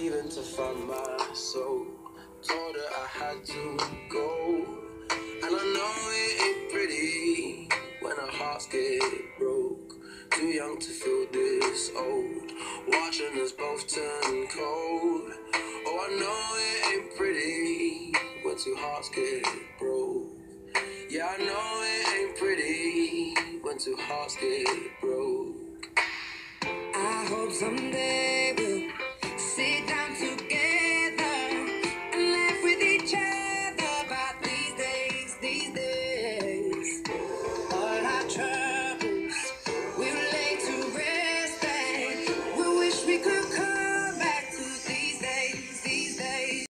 leaving to find my soul. Told her I had to go. And I know it ain't pretty when our hearts get broke. Too young to feel this old. Watching us both turn cold. Oh, I know it ain't pretty when two hearts get broke. Yeah, I know it ain't pretty when two hearts get broke. I hope someday